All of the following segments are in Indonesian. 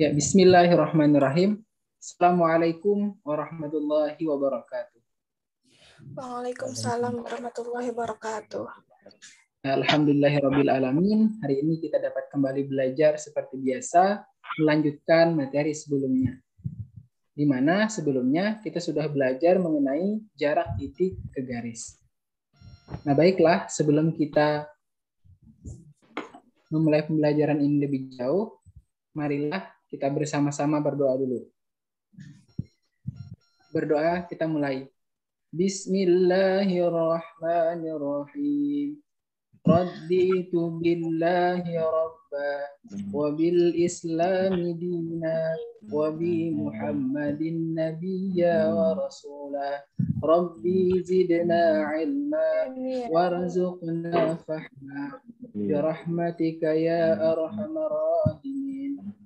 Ya, bismillahirrahmanirrahim. Assalamualaikum warahmatullahi wabarakatuh. Waalaikumsalam warahmatullahi wabarakatuh. Alhamdulillahirabbil alamin. Hari ini kita dapat kembali belajar seperti biasa, melanjutkan materi sebelumnya. Di mana sebelumnya kita sudah belajar mengenai jarak titik ke garis. Nah, baiklah, sebelum kita memulai pembelajaran ini lebih jauh, marilah kita bersama-sama berdoa dulu. Berdoa kita mulai. Bismillahirrahmanirrahim. Raditu billahi rabba wa bil islami dina wa bi muhammadin nabiyya wa rasula rabbi zidna ilma warzuqna fahma bi rahmatika ya arhamar rahimin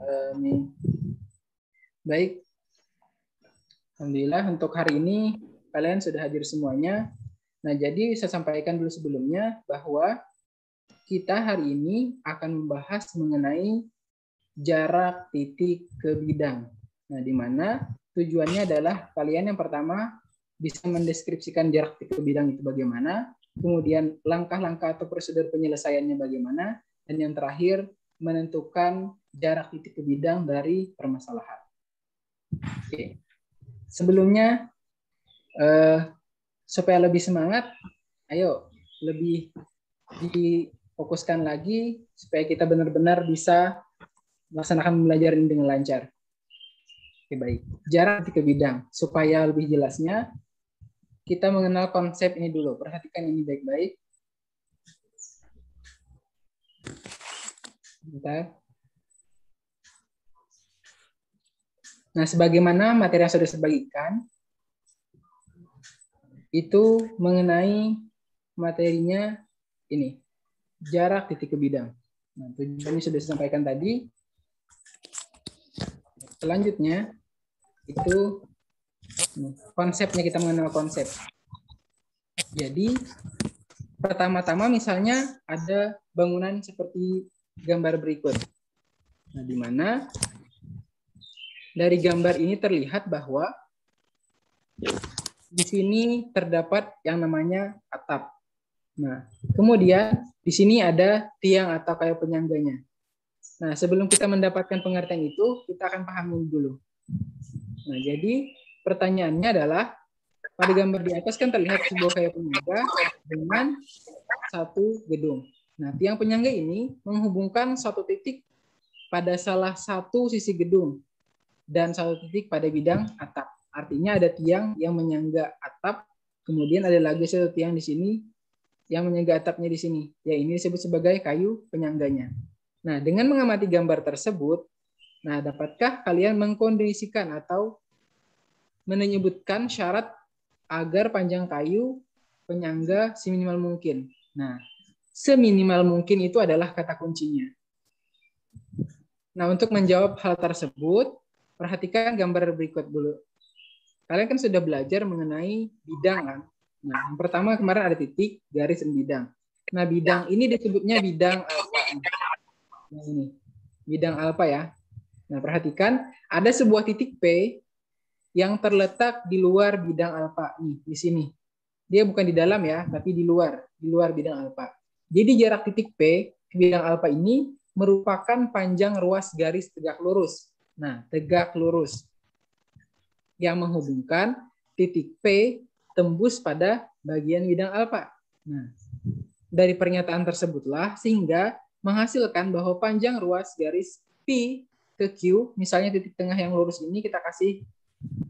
amin. Baik. Alhamdulillah untuk hari ini kalian sudah hadir semuanya. Nah, jadi saya sampaikan dulu sebelumnya bahwa kita hari ini akan membahas mengenai jarak titik ke bidang. Nah, di mana tujuannya adalah kalian yang pertama bisa mendeskripsikan jarak titik ke bidang itu bagaimana, kemudian langkah-langkah atau prosedur penyelesaiannya bagaimana, dan yang terakhir menentukan jarak titik ke bidang dari permasalahan. Oke. Sebelumnya, eh, supaya lebih semangat, ayo lebih difokuskan lagi supaya kita benar-benar bisa melaksanakan belajar ini dengan lancar. Oke, baik. Jarak ke bidang. Supaya lebih jelasnya, kita mengenal konsep ini dulu. Perhatikan ini baik-baik. Bentar. Nah, sebagaimana materi yang sudah saya itu mengenai materinya ini jarak titik ke bidang. Nah, tujuannya sudah disampaikan tadi. Selanjutnya itu konsepnya kita mengenal konsep. Jadi pertama-tama misalnya ada bangunan seperti gambar berikut. Nah, di mana dari gambar ini terlihat bahwa di sini terdapat yang namanya atap. Nah, kemudian di sini ada tiang atau kayak penyangganya. Nah, sebelum kita mendapatkan pengertian itu, kita akan pahami dulu. Nah, jadi pertanyaannya adalah pada gambar di atas kan terlihat sebuah kayak penyangga dengan satu gedung. Nah, tiang penyangga ini menghubungkan satu titik pada salah satu sisi gedung dan satu titik pada bidang atap. Artinya ada tiang yang menyangga atap, kemudian ada lagi satu tiang di sini yang menyangga atapnya di sini. Ya ini disebut sebagai kayu penyangganya. Nah, dengan mengamati gambar tersebut, nah dapatkah kalian mengkondisikan atau menyebutkan syarat agar panjang kayu penyangga seminimal mungkin. Nah, seminimal mungkin itu adalah kata kuncinya. Nah, untuk menjawab hal tersebut, perhatikan gambar berikut dulu kalian kan sudah belajar mengenai bidang kan. Nah, yang pertama kemarin ada titik, garis, dan bidang. Nah, bidang ini disebutnya bidang alfa. Nah, ini. Bidang alfa ya. Nah, perhatikan ada sebuah titik P yang terletak di luar bidang alfa nih, di sini. Dia bukan di dalam ya, tapi di luar, di luar bidang alfa. Jadi jarak titik P ke bidang alfa ini merupakan panjang ruas garis tegak lurus. Nah, tegak lurus yang menghubungkan titik P tembus pada bagian bidang alfa. Nah, dari pernyataan tersebutlah sehingga menghasilkan bahwa panjang ruas garis P ke Q, misalnya titik tengah yang lurus ini kita kasih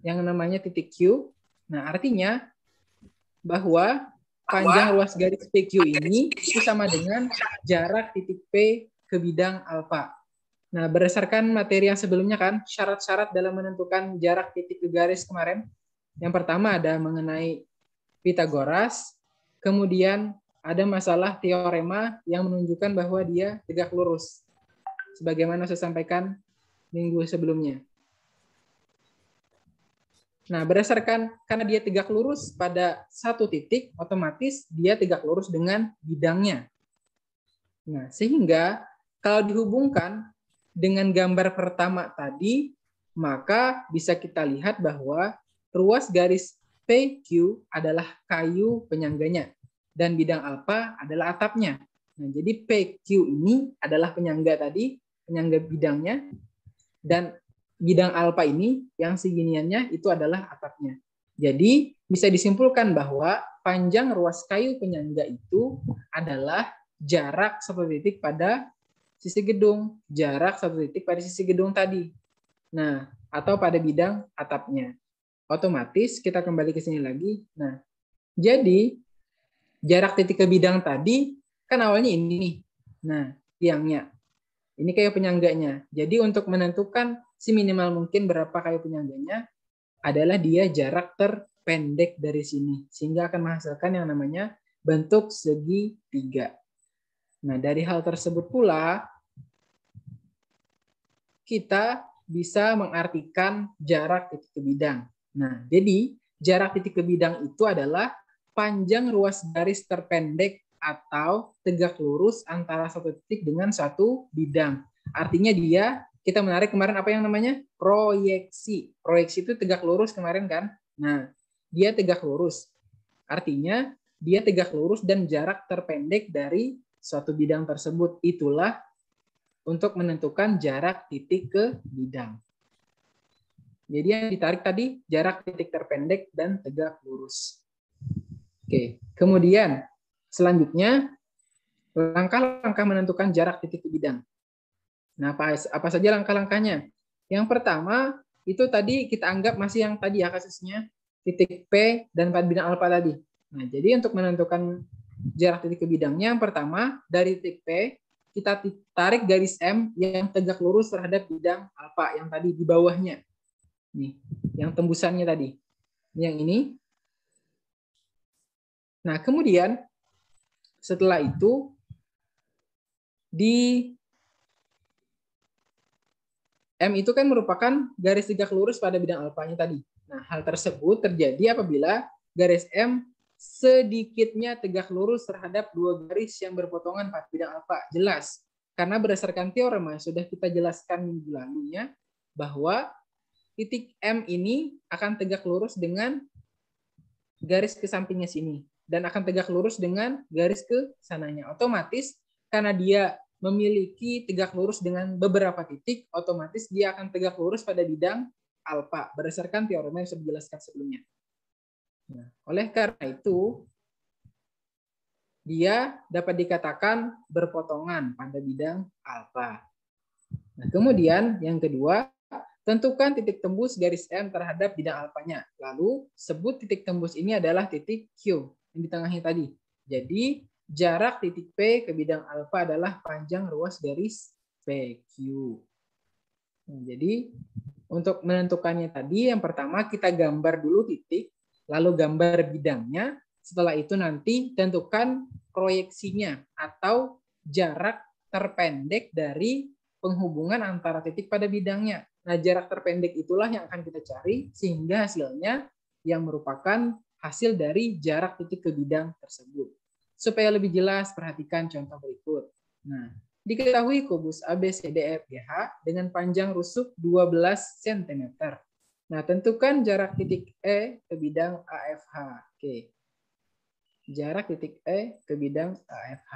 yang namanya titik Q. Nah, artinya bahwa panjang ruas garis PQ ini itu sama dengan jarak titik P ke bidang alfa. Nah, berdasarkan materi yang sebelumnya kan, syarat-syarat dalam menentukan jarak titik ke garis kemarin. Yang pertama ada mengenai Pitagoras, kemudian ada masalah teorema yang menunjukkan bahwa dia tegak lurus. Sebagaimana saya sampaikan minggu sebelumnya. Nah, berdasarkan karena dia tegak lurus pada satu titik, otomatis dia tegak lurus dengan bidangnya. Nah, sehingga kalau dihubungkan dengan gambar pertama tadi, maka bisa kita lihat bahwa ruas garis PQ adalah kayu penyangganya dan bidang alfa adalah atapnya. Nah, jadi PQ ini adalah penyangga tadi, penyangga bidangnya, dan bidang alfa ini yang seginiannya itu adalah atapnya. Jadi bisa disimpulkan bahwa panjang ruas kayu penyangga itu adalah jarak satu titik pada sisi gedung, jarak satu titik pada sisi gedung tadi. Nah, atau pada bidang atapnya. Otomatis kita kembali ke sini lagi. Nah, jadi jarak titik ke bidang tadi kan awalnya ini nih. Nah, tiangnya. Ini kayak penyangganya. Jadi untuk menentukan si minimal mungkin berapa kayu penyangganya adalah dia jarak terpendek dari sini. Sehingga akan menghasilkan yang namanya bentuk segi tiga. Nah, dari hal tersebut pula, kita bisa mengartikan jarak titik ke bidang. Nah, jadi jarak titik ke bidang itu adalah panjang ruas garis terpendek atau tegak lurus antara satu titik dengan satu bidang. Artinya dia, kita menarik kemarin apa yang namanya? Proyeksi. Proyeksi itu tegak lurus kemarin kan? Nah, dia tegak lurus. Artinya dia tegak lurus dan jarak terpendek dari suatu bidang tersebut. Itulah untuk menentukan jarak titik ke bidang. Jadi yang ditarik tadi jarak titik terpendek dan tegak lurus. Oke, kemudian selanjutnya langkah-langkah menentukan jarak titik ke bidang. Nah, apa, apa saja langkah-langkahnya? Yang pertama itu tadi kita anggap masih yang tadi ya kasusnya titik P dan pada bidang alfa tadi. Nah, jadi untuk menentukan jarak titik ke bidangnya yang pertama dari titik P kita tarik garis M yang tegak lurus terhadap bidang alfa yang tadi di bawahnya. Nih, yang tembusannya tadi. Yang ini. Nah, kemudian setelah itu di M itu kan merupakan garis tegak lurus pada bidang alfanya tadi. Nah, hal tersebut terjadi apabila garis M sedikitnya tegak lurus terhadap dua garis yang berpotongan pada bidang alfa. Jelas. Karena berdasarkan teorema sudah kita jelaskan minggu lalunya bahwa titik M ini akan tegak lurus dengan garis ke sampingnya sini dan akan tegak lurus dengan garis ke sananya. Otomatis karena dia memiliki tegak lurus dengan beberapa titik, otomatis dia akan tegak lurus pada bidang alfa berdasarkan teorema yang sudah dijelaskan sebelumnya. Nah, oleh karena itu, dia dapat dikatakan berpotongan pada bidang alfa. Nah, kemudian yang kedua, tentukan titik tembus garis M terhadap bidang alfanya. Lalu sebut titik tembus ini adalah titik Q yang di tengahnya tadi. Jadi jarak titik P ke bidang alfa adalah panjang ruas garis PQ. Nah, jadi untuk menentukannya tadi yang pertama kita gambar dulu titik lalu gambar bidangnya. Setelah itu nanti tentukan proyeksinya atau jarak terpendek dari penghubungan antara titik pada bidangnya. Nah, jarak terpendek itulah yang akan kita cari sehingga hasilnya yang merupakan hasil dari jarak titik ke bidang tersebut. Supaya lebih jelas, perhatikan contoh berikut. Nah, diketahui kubus ABCDFGH dengan panjang rusuk 12 cm. Nah, tentukan jarak titik E ke bidang AFH. Oke. Jarak titik E ke bidang AFH.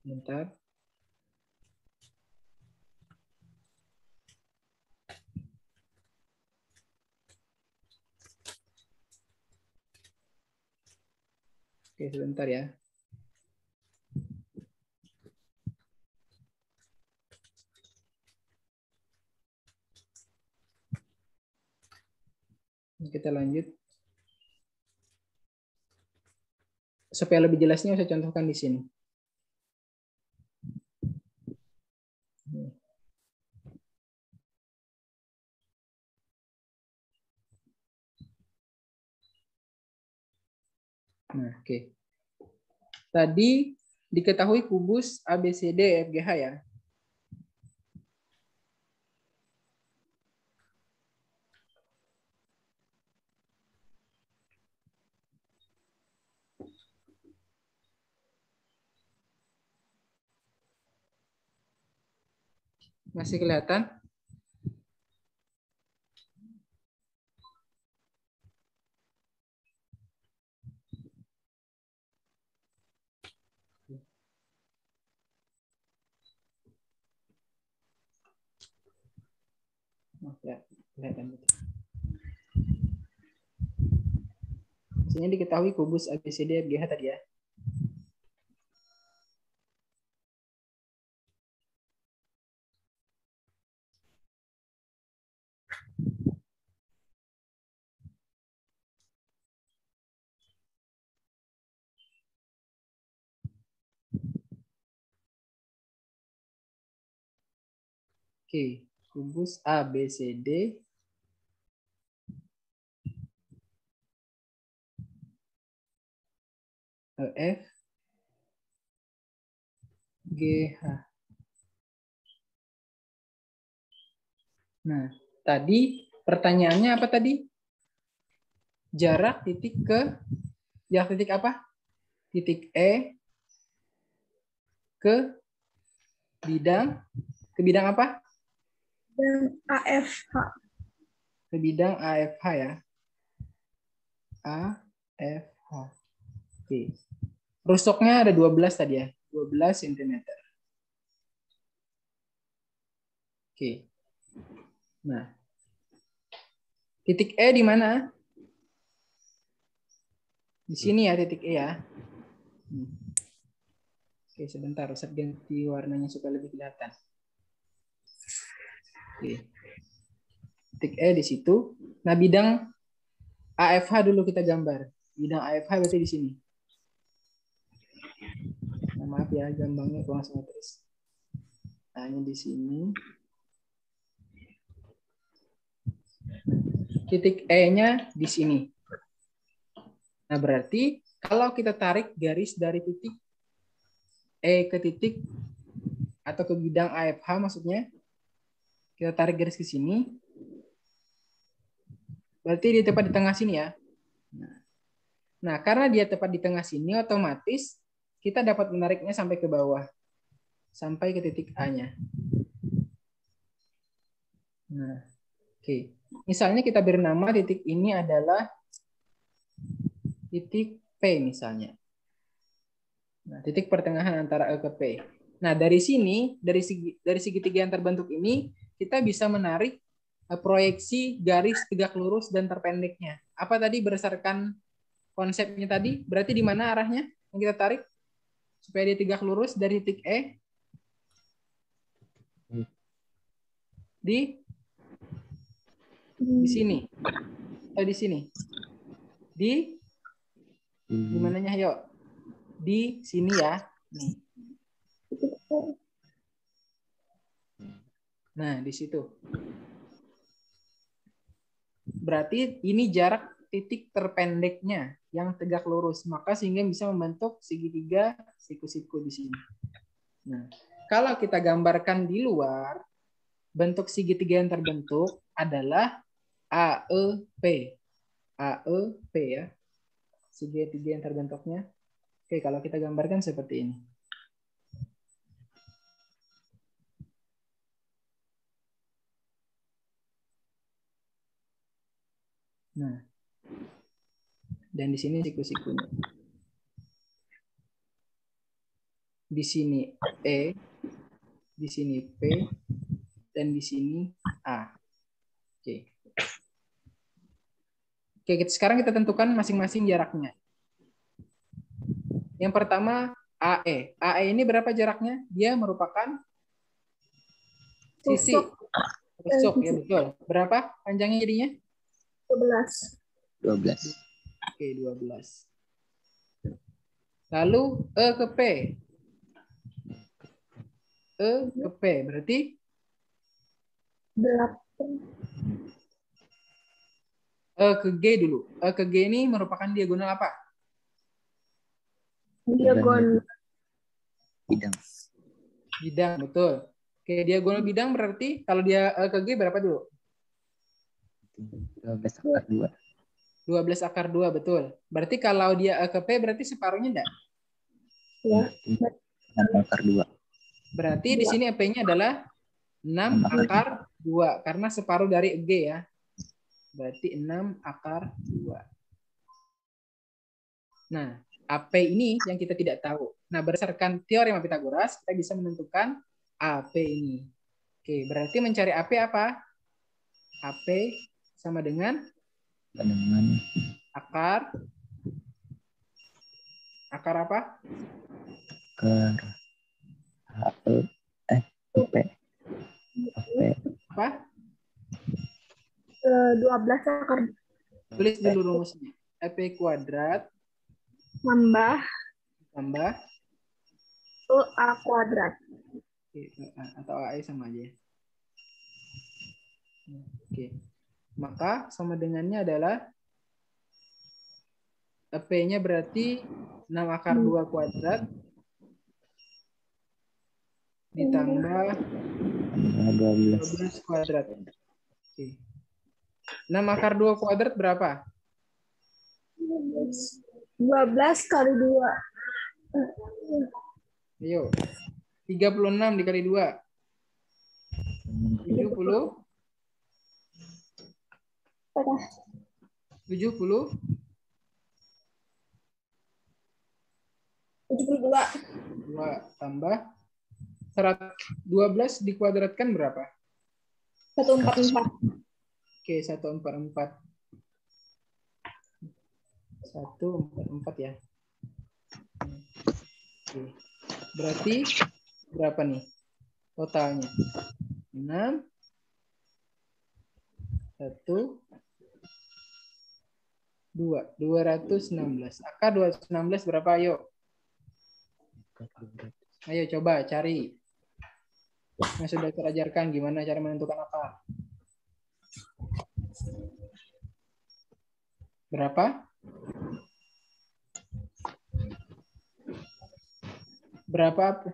Bentar. Oke, sebentar ya. Kita lanjut. Supaya lebih jelasnya saya contohkan di sini. Nah, oke. Okay. Tadi diketahui kubus ABCD FGH ya. Masih kelihatan? Maaf ya, kelihatan. Maksudnya diketahui kubus ABCD FGH tadi ya. Oke, kubus ABCD EF GH. Nah, tadi pertanyaannya apa tadi? Jarak titik ke jarak titik apa? Titik E ke bidang ke bidang apa? Dan AFH. Ke bidang AFH ya. AFH. Oke. Rusuknya ada 12 tadi ya. 12 cm. Oke. Nah. Titik E di mana? Di sini ya titik E ya. Hmm. Oke, sebentar. Saya ganti warnanya supaya lebih kelihatan. Titik E di situ. Nah, bidang AFH dulu kita gambar. Bidang AFH berarti di sini. Nah, maaf ya, gambarnya kurang simetris. Nah, ini di sini. Titik E-nya di sini. Nah, berarti kalau kita tarik garis dari titik E ke titik atau ke bidang AFH maksudnya, kita tarik garis ke sini. Berarti dia tepat di tengah sini ya. Nah, karena dia tepat di tengah sini, otomatis kita dapat menariknya sampai ke bawah. Sampai ke titik A-nya. Nah, oke. Okay. Misalnya kita beri nama titik ini adalah titik P misalnya. Nah, titik pertengahan antara E ke P. Nah, dari sini, dari segi dari segitiga yang terbentuk ini, kita bisa menarik eh, proyeksi garis tegak lurus dan terpendeknya. Apa tadi berdasarkan konsepnya tadi? Berarti di mana arahnya yang kita tarik? Supaya dia tegak lurus dari titik E. Di di sini. Oh, di sini. Di di mananya, yuk? Di sini ya. Nih. Nah, di situ. Berarti ini jarak titik terpendeknya yang tegak lurus, maka sehingga bisa membentuk segitiga siku-siku di sini. Nah, kalau kita gambarkan di luar, bentuk segitiga yang terbentuk adalah AEP. AEP ya. Segitiga yang terbentuknya. Oke, kalau kita gambarkan seperti ini. Nah, dan di sini siku-sikunya. Di sini E, di sini P, dan di sini A. Oke. Oke, sekarang kita tentukan masing-masing jaraknya. Yang pertama AE. AE ini berapa jaraknya? Dia merupakan sisi tusuk ya betul. Berapa panjangnya jadinya? 12. 12. Oke, 12. Lalu E ke P. E ke P berarti 8. E ke G dulu. E ke G ini merupakan diagonal apa? Diagonal. Bidang. Bidang, betul. Oke, diagonal bidang berarti kalau dia E ke G berapa dulu? 12 akar 2. 12 akar 2, betul. Berarti kalau dia E ke P berarti separuhnya enggak? Ya. 6 akar 2. Berarti di sini EP-nya adalah 6 akar 2 karena separuh dari G ya. Berarti 6 akar 2. Nah, AP ini yang kita tidak tahu. Nah, berdasarkan teorema Pitagoras, kita bisa menentukan AP ini. Oke, berarti mencari AP apa? AP sama dengan dengan akar akar apa? akar HE eh IP AP Apa? Eh, 12 akar Tulis dulu rumusnya. AP kuadrat tambah tambah EA kuadrat. Oke, atau AI sama aja. ya. Oke. Maka sama dengannya adalah P-nya berarti 6 akar 2 kuadrat ditambah tambah 12 12 kuadrat. Oke. 6 akar 2 kuadrat berapa? 12 kali 2. Ayo. 36 dikali 2. 70 70 72. 2 tambah 112 dikuadratkan berapa? 144. Oke, 144. 144 ya. Oke. Berarti berapa nih totalnya? 6 1 2 216. Akar 216 berapa? Ayo. Ayo coba cari. Yang sudah terajarkan gimana cara menentukan akar. Berapa? Berapa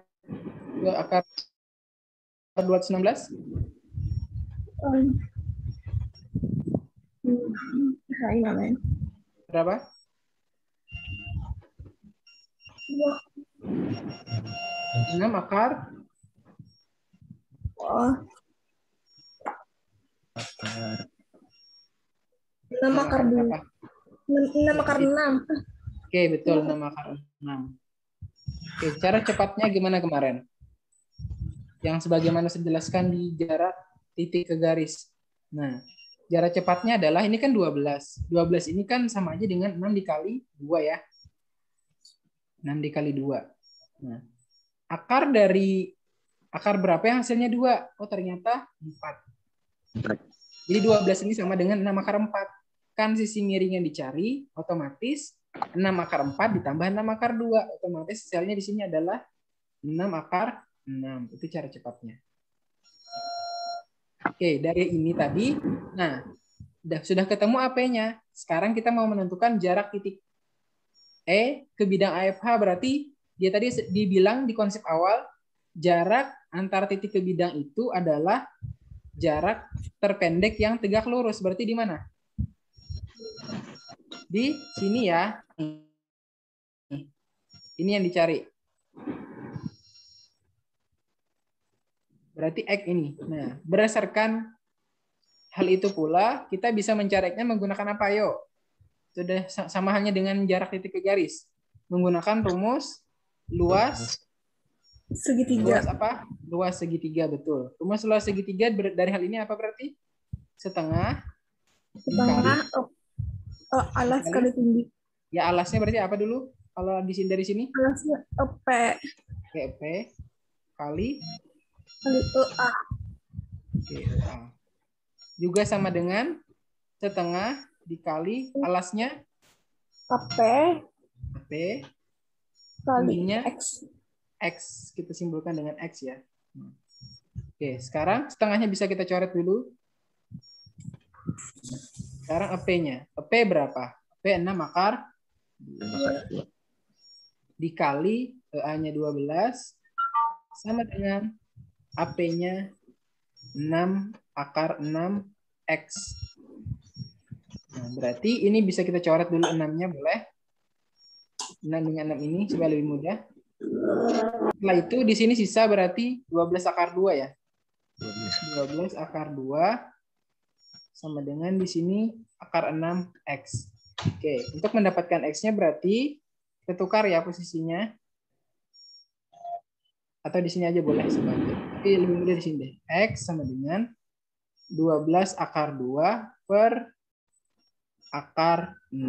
akar 216? Um. Berapa? Dua. 6 akar Oh, akar 6 akar 2. berapa? 6 akar 6. Oke, betul 6 akar 6. Oke, cara cepatnya gimana kemarin? Yang sebagaimana saya jelaskan di jarak titik ke garis. Nah, jarak cepatnya adalah ini kan 12. 12 ini kan sama aja dengan 6 dikali 2 ya. 6 dikali 2. Nah, akar dari akar berapa yang hasilnya 2? Oh, ternyata 4. Empat. Jadi 12 ini sama dengan 6 akar 4. Kan sisi miring yang dicari, otomatis 6 akar 4 ditambah 6 akar 2. Otomatis hasilnya di sini adalah 6 akar 6. Itu cara cepatnya. Oke, dari ini tadi, nah, udah, sudah ketemu AP-nya. Sekarang kita mau menentukan jarak titik E ke bidang AFH berarti dia tadi dibilang di konsep awal jarak antar titik ke bidang itu adalah jarak terpendek yang tegak lurus. Berarti di mana? Di sini ya. Ini yang dicari. Berarti X ini. Nah, berdasarkan hal itu pula, kita bisa mencari X-nya menggunakan apa? Yuk. Sudah sama halnya dengan jarak titik ke garis. Menggunakan rumus luas Segitiga. Luas apa? Luas segitiga, betul. Rumus luas segitiga dari hal ini apa berarti? Setengah. Setengah oh, oh, alas kali tinggi. Ya alasnya berarti apa dulu? Kalau di sini dari sini? Alasnya EP Oke, P kali Oke. Juga sama dengan setengah dikali alasnya AP P kali? X. X. Kita simpulkan dengan X ya. Hmm. Oke, sekarang setengahnya bisa kita coret dulu. Sekarang EP-nya. EP berapa? EP 6 akar dikali EA-nya 12 sama dengan AP-nya 6 akar 6 X. Nah, berarti ini bisa kita coret dulu 6-nya boleh. 6 dengan 6 ini supaya lebih mudah. Setelah itu di sini sisa berarti 12 akar 2 ya. 12 12 akar 2 sama dengan di sini akar 6x. Oke, untuk mendapatkan x-nya berarti kita tukar ya posisinya. Atau di sini aja boleh sebagai. Tapi lebih mudah di sini deh. x sama dengan 12 akar 2 per akar 6.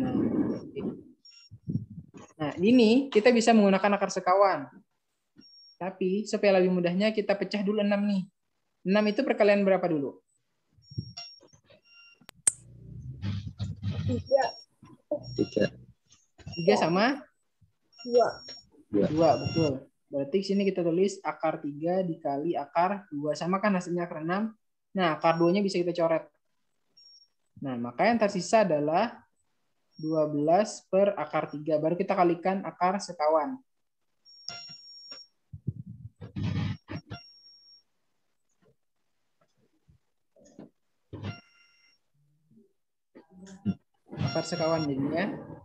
Nah, ini kita bisa menggunakan akar sekawan. Tapi supaya lebih mudahnya kita pecah dulu 6 nih. 6 itu perkalian berapa dulu? Tiga. Tiga. 3 sama Dua. 2, betul. Berarti sini kita tulis akar 3 dikali akar 2. Sama kan hasilnya akar 6. Nah, akar 2-nya bisa kita coret. Nah, maka yang tersisa adalah 12 per akar 3. Baru kita kalikan akar sekawan. Akar sekawan jadinya.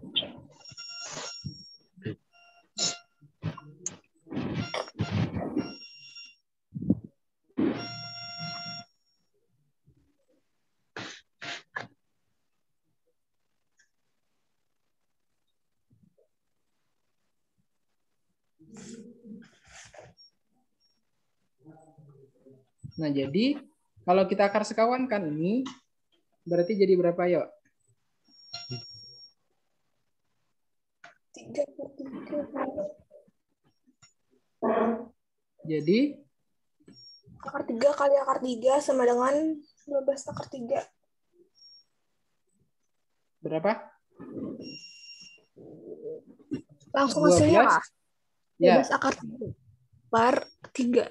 Nah, jadi kalau kita akar sekawan kan ini berarti jadi berapa yuk? Jadi Akar tiga kali akar tiga sama dengan 12 akar tiga. berapa? Langsung 12. hasilnya lah. Ya, 12 akar tiga. Per tiga.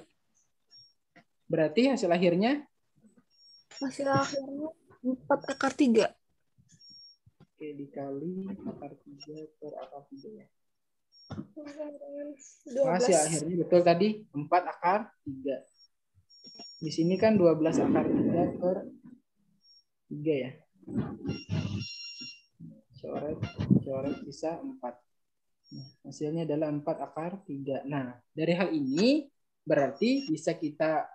berarti hasil akhirnya Hasil akhirnya 4 akar tiga. oke dikali akar 3 per akar 3 ya. 12. akhirnya betul tadi 4 akar 3. Di sini kan 12 akar 3 per 3 ya. Coret, coret bisa 4. Nah, hasilnya adalah 4 akar 3. Nah, dari hal ini berarti bisa kita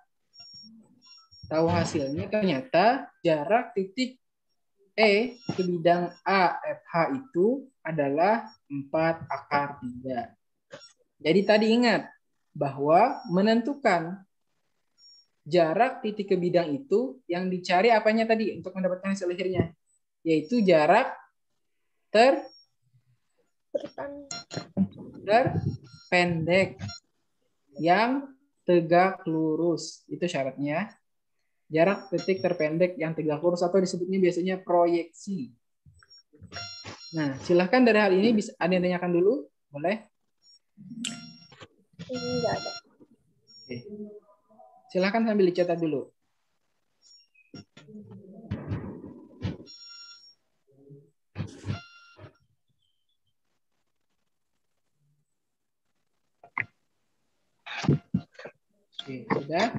tahu hasilnya ternyata jarak titik E ke bidang A FH itu adalah 4 akar 3. Jadi tadi ingat bahwa menentukan jarak titik ke bidang itu yang dicari apanya tadi untuk mendapatkan hasil akhirnya yaitu jarak ter terpendek yang tegak lurus itu syaratnya jarak titik terpendek yang tegak lurus atau disebutnya biasanya proyeksi nah silahkan dari hal ini bisa ada yang tanyakan dulu boleh enggak ada. Oke. silahkan sambil dicatat dulu Oke, sudah.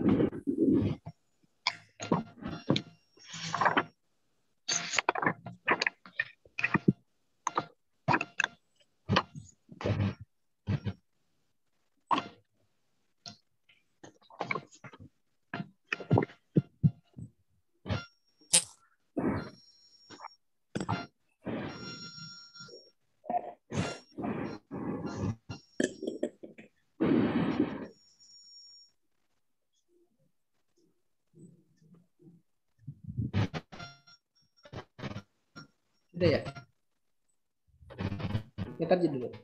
Sudah ya? Catat aja dulu. Nah,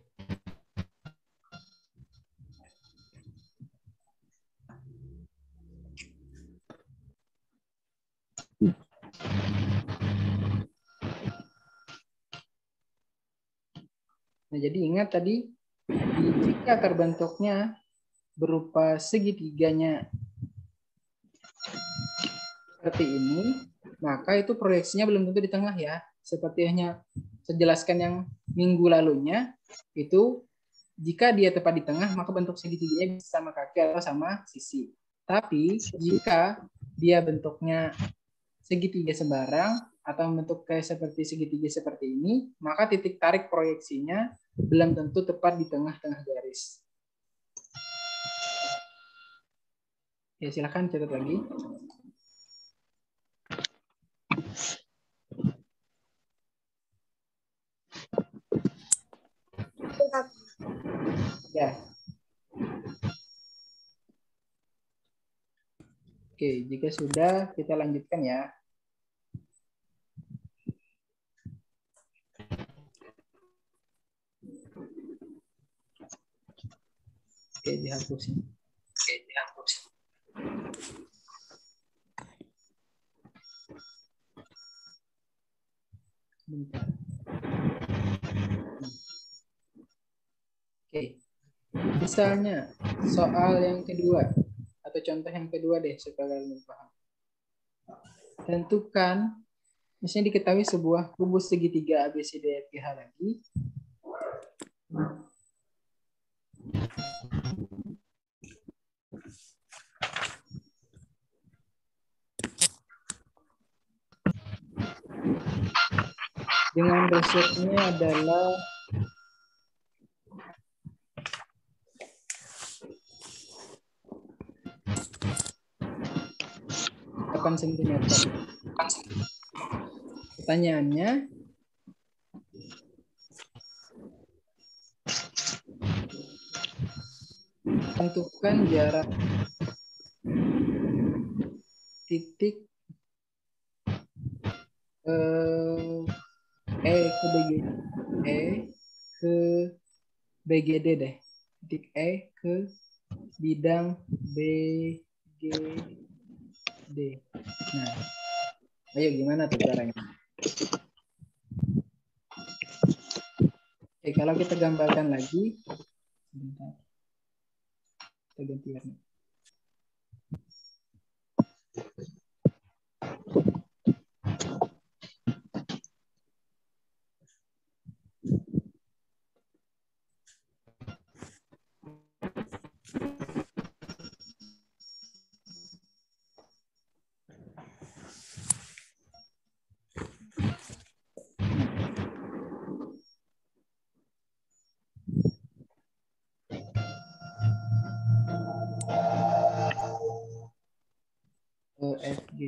jadi ingat tadi jika terbentuknya berupa segitiganya seperti ini, maka itu proyeksinya belum tentu di tengah ya. Seperti hanya saya jelaskan yang minggu lalunya, itu jika dia tepat di tengah, maka bentuk segitiganya bisa sama kaki atau sama sisi. Tapi jika dia bentuknya segitiga sembarang atau bentuk kayak seperti segitiga seperti ini, maka titik tarik proyeksinya belum tentu tepat di tengah-tengah garis. Ya, silakan catat lagi. Ya. Oke, jika sudah kita lanjutkan ya. Oke, dihapusin. Oke, dihapusin. Bentar. Oke. Misalnya soal yang kedua atau contoh yang kedua deh supaya kalian paham. Tentukan misalnya diketahui sebuah kubus segitiga ABCD FGH lagi. Dengan resepnya adalah delapan sentimeter. Pertanyaannya, tentukan jarak titik eh, E ke BGD. E ke BGD deh. Titik E ke bidang BGD. Nah, ayo gimana tuh caranya? Oke, kalau kita gambarkan lagi, sebentar. Kita ganti warna. OFG.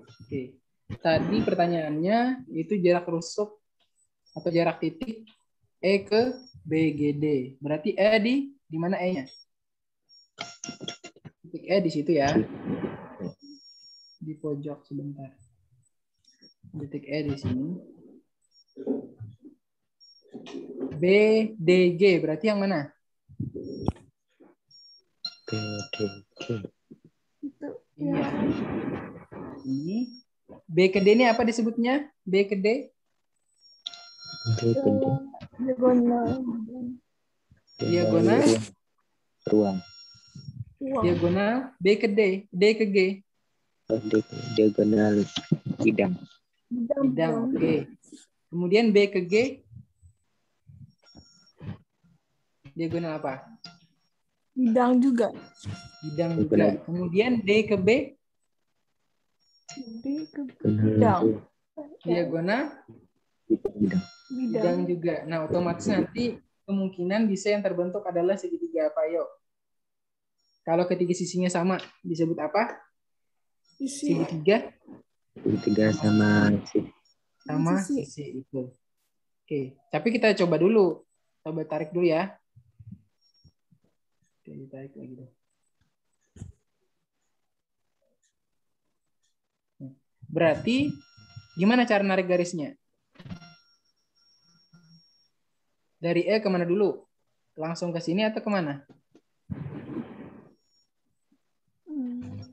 Oke. Tadi pertanyaannya itu jarak rusuk atau jarak titik E ke BGD. Berarti E di di mana E-nya? Titik E di situ ya. Di pojok sebentar. Titik E di sini. BDG berarti yang mana? BDG. Itu Iya. Ini B ke D ini apa disebutnya? B ke D? BGD. diagonal. Diagonal? Ruang. Uang. Diagonal B ke D, D ke G. Oh, di- diagonal bidang. Bidang. Bidang, oke. Kemudian B ke G. Diagonal apa? Bidang juga. Bidang juga. Kemudian D ke B, Jadi ke Bidang. diagonal bidang. bidang. bidang juga. Nah, otomatis nanti kemungkinan bisa yang terbentuk adalah segitiga apa, yuk? Kalau ketiga sisinya sama, disebut apa? Isi. Segitiga Tiga sama si sama Sisi. sisi itu. Oke, tapi kita coba dulu. Coba tarik dulu ya. Oke, ditarik lagi deh. Berarti gimana cara narik garisnya? Dari E ke mana dulu? Langsung ke sini atau ke mana? Hmm,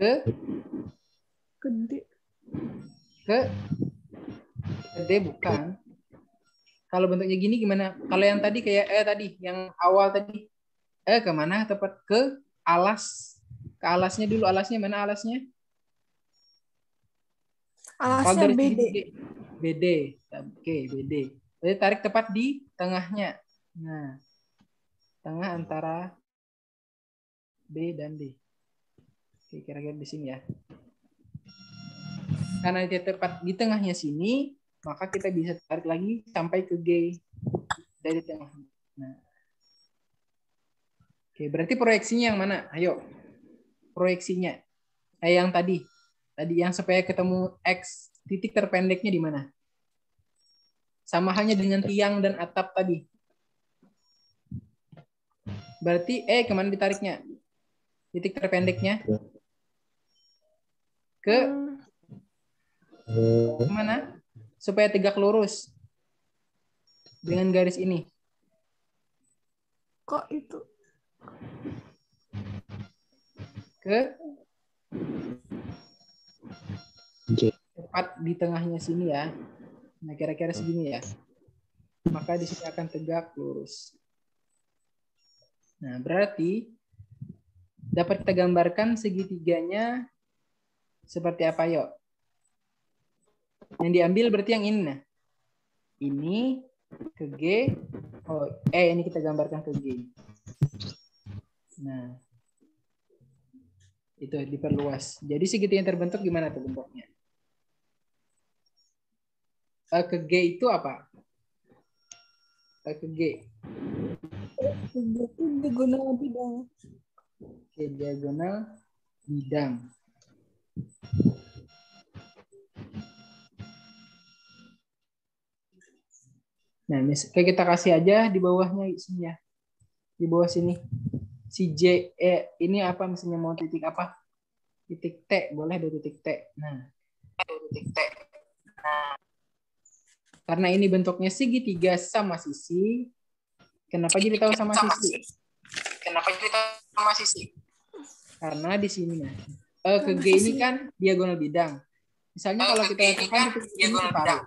Ke Gede. ke ke D bukan. Kalau bentuknya gini gimana? Kalau yang tadi kayak E tadi, yang awal tadi. E ke mana? Tepat ke alas. Ke alasnya dulu. Alasnya mana alasnya? Alasnya BD. BD. Oke, BD. Jadi tarik tepat di tengahnya. Nah, tengah antara B dan D. Oke, kira-kira di sini ya. Karena dia tepat di tengahnya sini, maka kita bisa tarik lagi sampai ke G dari tengah. Nah. Oke, berarti proyeksinya yang mana? Ayo. Proyeksinya. Eh, yang tadi. Tadi yang supaya ketemu X titik terpendeknya di mana? Sama hanya dengan tiang dan atap tadi. Berarti E ke mana ditariknya? Titik terpendeknya ke Eh, ke mana? Supaya tegak lurus. Dengan garis ini. kok itu? Ke tepat di tengahnya sini ya. Nah, kira-kira segini ya. Maka di sini akan tegak lurus. Nah, berarti dapat kita gambarkan segitiganya seperti apa, yuk? Yang diambil berarti yang ini. Nah. Ini ke G. Oh, eh ini kita gambarkan ke G. Nah. Itu diperluas. Jadi segitiga yang terbentuk gimana tuh bentuknya? Eh, ke G itu apa? Eh, ke G. Itu diagonal bidang. Oke, diagonal bidang. Nah, kita kasih aja di bawahnya sini ya. Di bawah sini. Si J E ini apa misalnya mau titik apa? Titik T, boleh ada titik T. Nah, ada titik T. Nah, karena ini bentuknya segitiga sama sisi, kenapa jadi tahu sama sisi? Kenapa jadi tahu sama sisi? Karena di sini nah, eh, ke G ini kan diagonal bidang. Misalnya kalau kita letakkan titik ini separuh.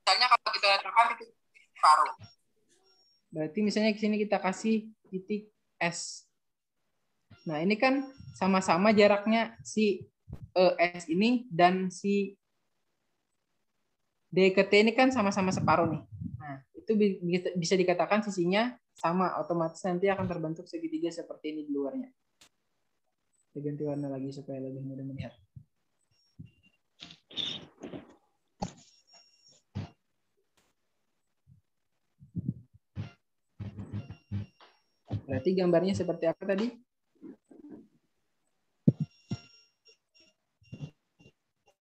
Misalnya kalau kita letakkan titik separuh. Berarti misalnya di sini kita kasih titik S. Nah, ini kan sama-sama jaraknya si eh, S ini dan si D ke T ini kan sama-sama separuh nih. Nah, itu bi- bisa- dikatakan sisinya sama, otomatis nanti akan terbentuk segitiga seperti ini di luarnya. Kita ganti warna lagi supaya lebih mudah melihat. Berarti gambarnya seperti apa tadi?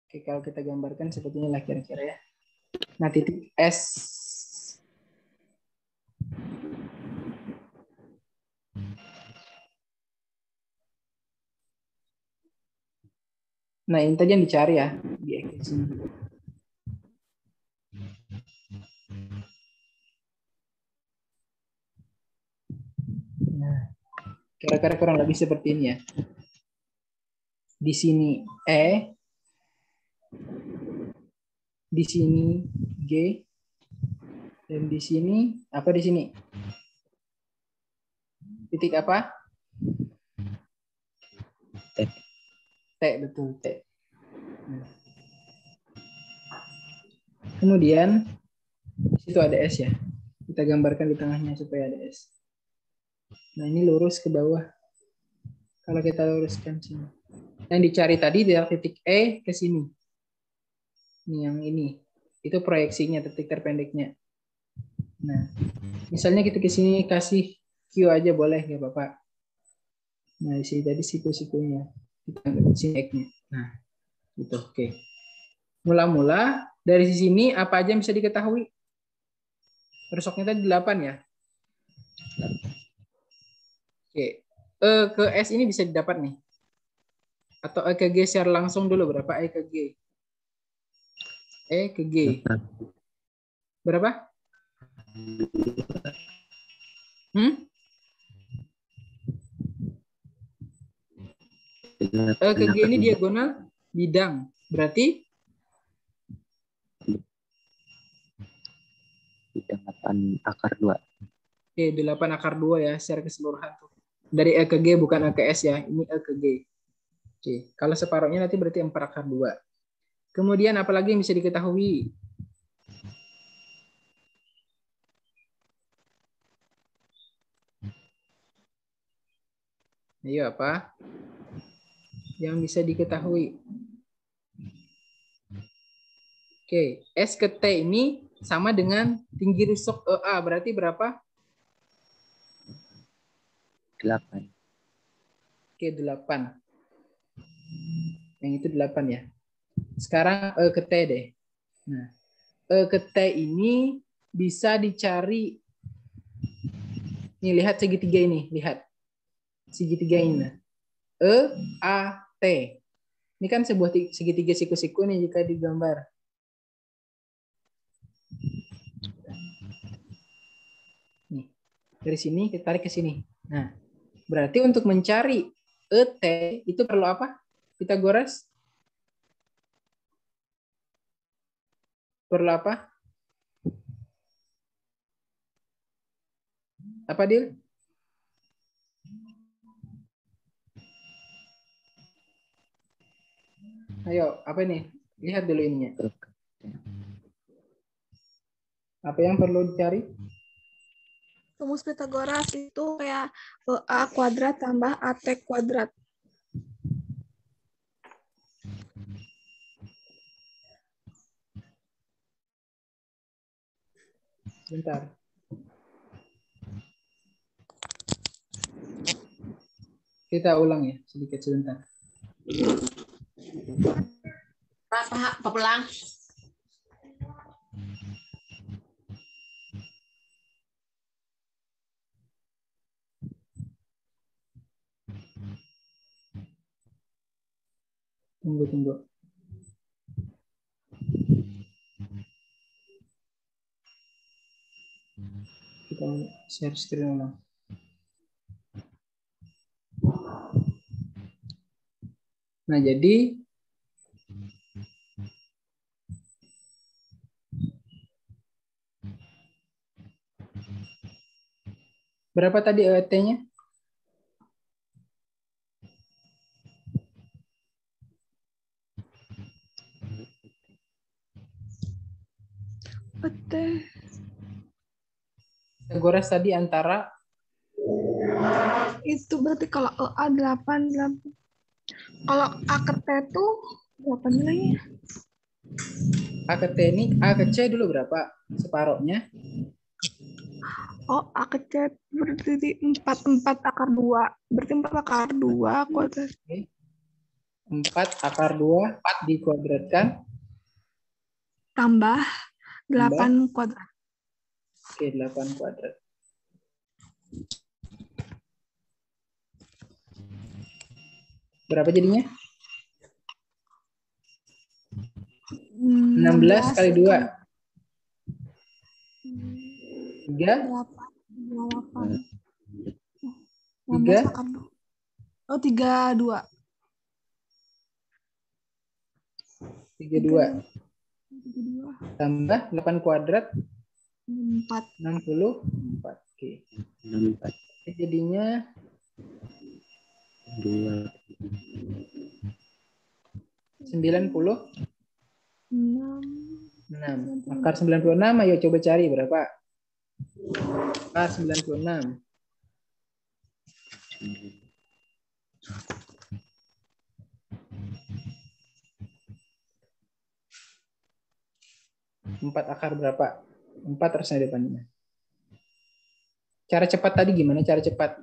Oke, kalau kita gambarkan seperti inilah kira-kira ya. Nah, titik S. Nah, ini tadi yang dicari ya di X Nah, kira-kira kurang lebih seperti ini ya. Di sini E, di sini G, dan di sini apa di sini? Titik apa? T. T betul T. Kemudian di situ ada S ya. Kita gambarkan di tengahnya supaya ada S. Nah ini lurus ke bawah. Kalau kita luruskan sini. Yang dicari tadi dari titik E ke sini. Ini yang ini. Itu proyeksinya, titik terpendeknya. Nah, misalnya kita ke sini kasih Q aja boleh ya Bapak. Nah, di sini tadi siku-sikunya. Kita ambil sini X-nya. Nah, gitu. Oke. Mula-mula dari sini apa aja yang bisa diketahui? Rusuknya tadi 8 ya? Oke. E ke S ini bisa didapat nih. Atau E ke G secara langsung dulu berapa E ke G? E ke G. Berapa? Hmm? E ke G ini diagonal bidang. Berarti Bidang 8 akar 2. Oke, 8 akar 2 ya secara keseluruhan tuh. Dari E ke G bukan E ke S ya. Ini E ke G. Oke, kalau separuhnya nanti berarti 4 akar 2. Kemudian apalagi yang bisa diketahui? Ayo apa? Yang bisa diketahui. Oke, S ke T ini sama dengan tinggi rusuk EA. Berarti berapa? 8. Oke, 8. Yang itu 8 ya. Sekarang E ke T deh. Nah, E ke T ini bisa dicari Nih lihat segitiga ini, lihat. Segitiga ini. E A T. Ini kan sebuah ti- segitiga siku-siku nih jika digambar. Nih, dari sini kita tarik ke sini. Nah, berarti untuk mencari ET itu perlu apa? Pitagoras? Perlu apa? Apa, Dil? Ayo, apa ini? Lihat dulu ininya. Apa yang perlu dicari? Rumus Pitagoras itu kayak eh, A kuadrat tambah AT kuadrat. Bentar. Kita ulang ya, sedikit sebentar. Apa pulang? Tunggu, tunggu. Kita share screen ulang. Nah, jadi berapa tadi ET-nya? Pitagoras tadi antara itu berarti kalau A 8, 8. Kalau A ke T itu berapa nilainya? A ke T ini, A ke C dulu berapa? Separohnya. Oh, A ke C berarti di 4, 4 akar 2. Berarti 4 akar 2 kuadrat. 4 akar 2 dikuadratkan. Tambah 8 kuadrat. Oke, 8 kuadrat. Berapa jadinya? Hmm, 16 kali 2. 3, 8. 3, Oh, 3, 2. 32. 32. Tambah 8 kuadrat, 4. 64. Oke. 64 Oke, Jadinya 2 90. 6. 6. Akar 96, ayo coba cari berapa? Akar 96. Empat akar berapa? Empat harusnya depannya. Cara cepat tadi gimana? Cara cepat.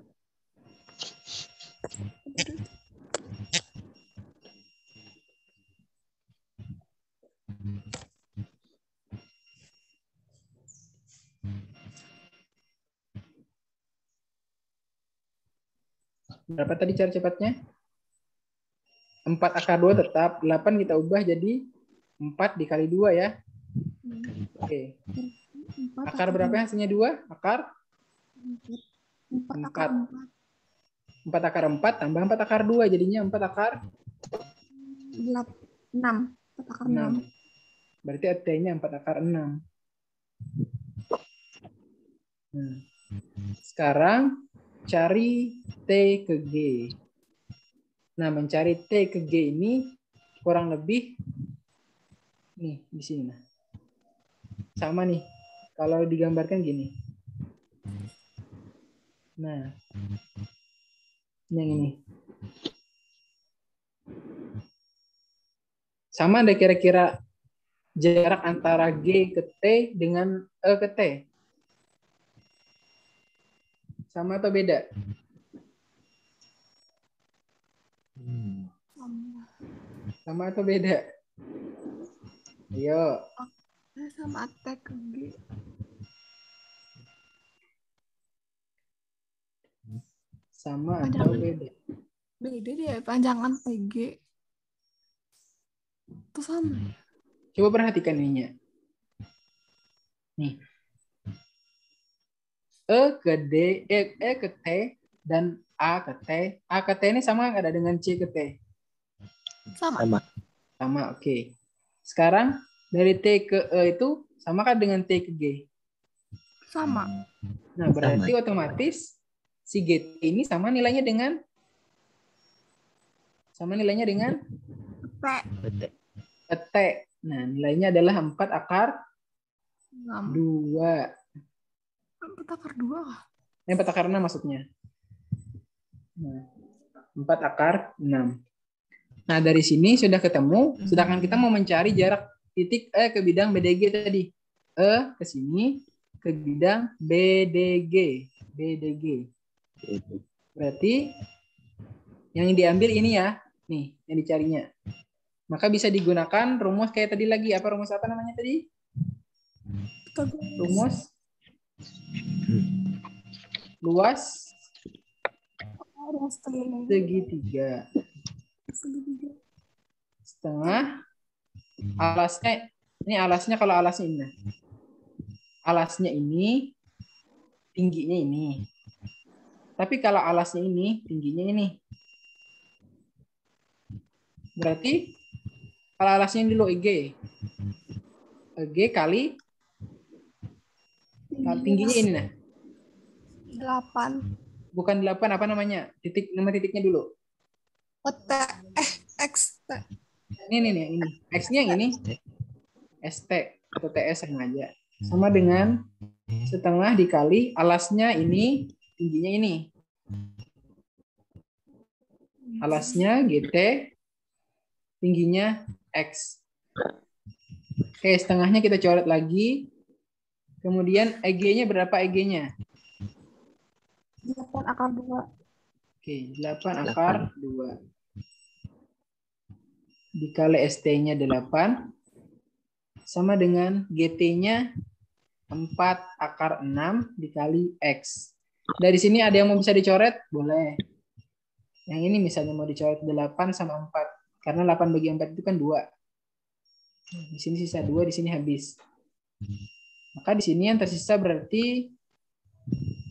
Berapa tadi cara cepatnya? 4 akar 2 tetap. 8 kita ubah jadi 4 dikali 2 ya. Oke. Akar berapa yang hasilnya 2? Akar 4 Empat. akar 4. 4 akar 4 tambah 4 akar 2 jadinya 4 akar 6. 4 akar 6. 6. Berarti AT-nya 4 akar 6. Nah, sekarang cari T ke G. Nah, mencari T ke G ini kurang lebih nih di sini nah. Sama nih. Kalau digambarkan gini. Nah. Yang ini. Sama ada kira-kira jarak antara G ke T dengan E ke T? Sama atau beda? Hmm. Sama atau beda? Ayo, sama attack G. sama atau beda? Beda dia panjangan PG. Itu sama. Coba perhatikan ininya. Nih. E ke D, E, e ke T, dan A ke T. A ke T ini sama nggak ada dengan C ke T? Sama. Sama. Sama, oke. Sekarang dari T ke E itu sama kan dengan T ke G? Sama. Nah, berarti otomatis si GT ini sama nilainya dengan sama nilainya dengan T. T. Nah, nilainya adalah 4 akar 6. 2. Empat akar dua. Eh, 4 akar 6 maksudnya. Nah, 4 akar 6. Nah, dari sini sudah ketemu, sedangkan kita mau mencari jarak titik E ke bidang BDG tadi. E ke sini ke bidang BDG. BDG. Berarti yang diambil ini ya, nih yang dicarinya. Maka bisa digunakan rumus kayak tadi lagi. Apa rumus apa namanya tadi? Rumus luas. Segitiga. Setengah alasnya ini alasnya kalau alasnya ini. nah. Alasnya ini tingginya ini. Tapi kalau alasnya ini tingginya ini. Berarti kalau alasnya dulu EG. EG kali kali tingginya ini nah. Delapan. Bukan 8 apa namanya? Titik nama titiknya dulu. T. Eh, X. Ini nih nih ini. X-nya yang ini ST atau TS sengaja. Sama dengan setengah dikali alasnya ini tingginya ini. Alasnya GT tingginya X. Oke, setengahnya kita coret lagi. Kemudian EG-nya berapa EG-nya? Delapan akar dua. Oke, 8 akar 2. Dikali ST-nya 8. Sama dengan GT-nya 4 akar 6 dikali X. Dari sini ada yang mau bisa dicoret? Boleh. Yang ini misalnya mau dicoret 8 sama 4. Karena 8 bagi 4 itu kan 2. Di sini sisa 2, di sini habis. Maka di sini yang tersisa berarti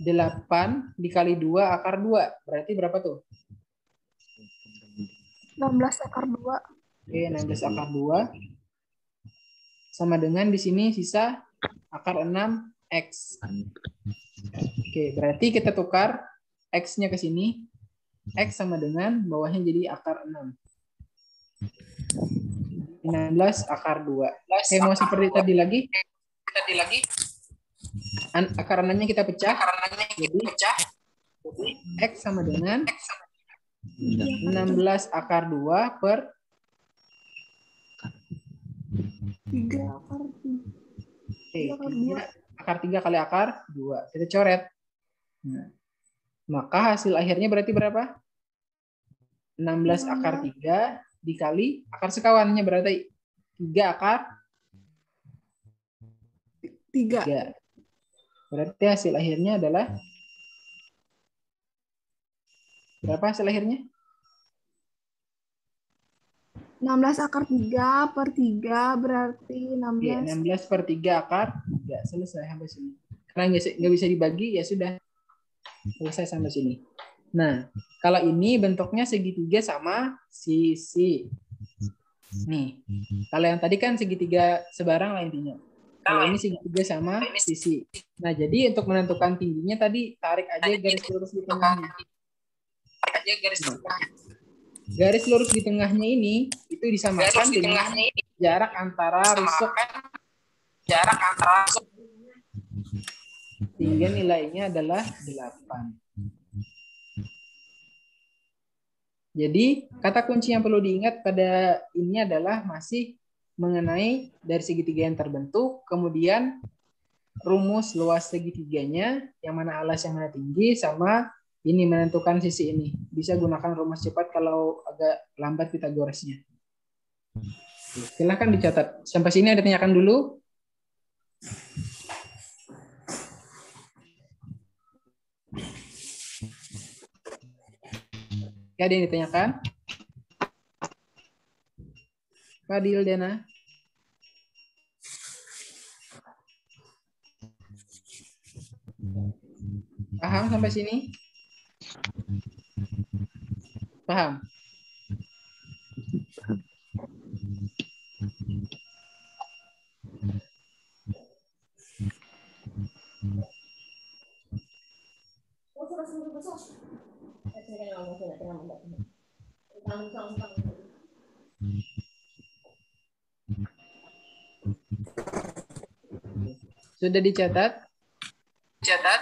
8 dikali 2 akar 2. Berarti berapa tuh? 16 akar dua. Oke, 16 akar 2. Sama dengan di sini sisa akar 6 X. Oke, berarti kita tukar X-nya ke sini. X sama dengan bawahnya jadi akar 6. 16 akar 2. Oke, mau seperti tadi lagi? Tadi lagi. An- akar 6-nya kita pecah. Jadi X sama dengan 16 akar 2 per Tiga akar tiga. Oke, Akar tiga, akar 3 kali akar 2. Kita coret. Nah, maka hasil akhirnya berarti berapa? 16 akar 3 dikali akar sekawannya berarti 3 akar Tiga. 3. Berarti hasil akhirnya adalah berapa hasil akhirnya? 16 akar 3 per 3 berarti 16. Iya, 16 per 3 akar 3. Selesai sampai sini. Karena nggak bisa dibagi, ya sudah. Selesai sampai sini. Nah, kalau ini bentuknya segitiga sama sisi. Nih, kalau yang tadi kan segitiga sebarang lah intinya. Kalau ini segitiga sama sisi. Nah, jadi untuk menentukan tingginya tadi tarik aja garis lurus di tengahnya. Nah, garis lurus di tengahnya ini itu disamakan dengan jarak antara rusuk jarak antara sehingga nilainya adalah 8. Jadi kata kunci yang perlu diingat pada ini adalah masih mengenai dari segitiga yang terbentuk, kemudian rumus luas segitiganya, yang mana alas yang mana tinggi, sama ini menentukan sisi ini. Bisa gunakan rumus cepat kalau agak lambat Pitagoresnya. Silahkan dicatat. Sampai sini ada tanyakan dulu. Oke, ada yang ditanyakan? Fadil, Dena. Paham sampai sini? Paham? Sudah dicatat? Catat.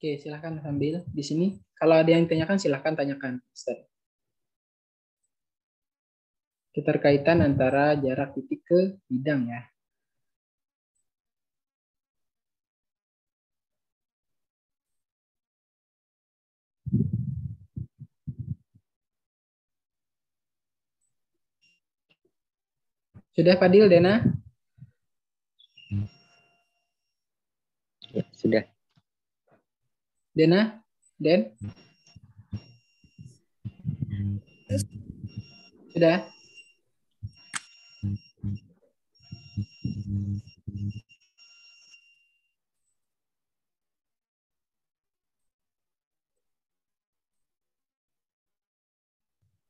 Oke, silahkan sambil di sini. Kalau ada yang tanyakan, silahkan tanyakan. Keterkaitan antara jarak titik ke bidang ya. Sudah Fadil, Dena? Ya, sudah. Dena? Den? Sudah?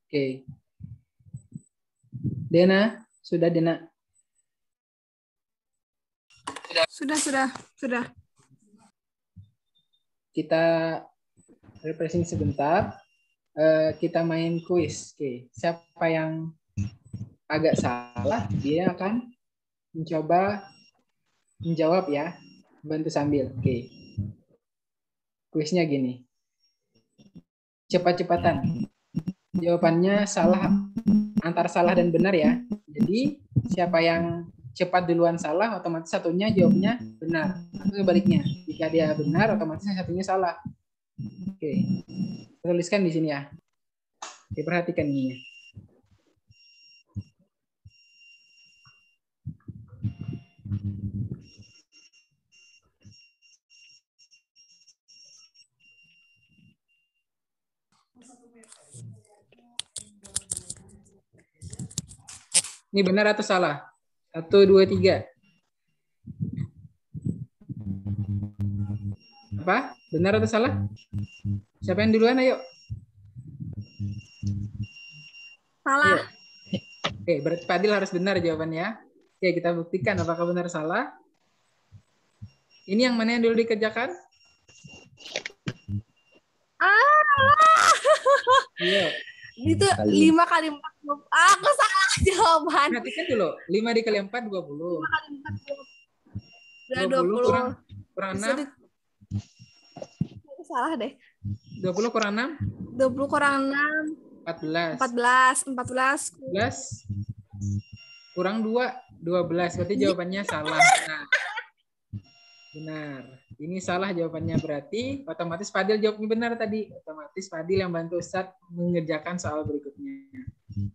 Oke. Dena? Sudah, Dena? Sudah, sudah, sudah. Kita refreshing sebentar. Eh, kita main kuis. Oke, siapa yang agak salah, dia akan mencoba menjawab ya. Bantu sambil. Oke. Kuisnya gini. Cepat-cepatan. Jawabannya salah antar salah dan benar ya. Jadi siapa yang cepat duluan salah, otomatis satunya jawabnya benar. Atau sebaliknya, jika dia benar, otomatis yang satunya salah. Oke, Saya tuliskan di sini ya. Oke, perhatikan ini. Ini benar atau salah? Satu, dua, tiga. Apa? Benar atau salah? Siapa yang duluan? Ayo. Salah. Oke, berarti Fadil harus benar jawabannya. Oke, kita buktikan apakah benar salah. Ini yang mana yang dulu dikerjakan? Ah, Iya. itu lima kali empat. puluh. Aku salah jawaban. Perhatikan dulu. 5 dikali 4, 20. Lima kali empat. puluh. Udah 20 dua puluh. kurang, kurang Bisa 6. di- Aku Salah deh. 20 kurang 6, Dua puluh kurang enam. 14. Empat belas. Empat belas. 14 kurang 2, 12. Berarti jawabannya salah. Nah, benar. Ini salah jawabannya berarti otomatis Fadil jawabnya benar tadi. Otomatis Fadil yang bantu Ustadz mengerjakan soal berikutnya.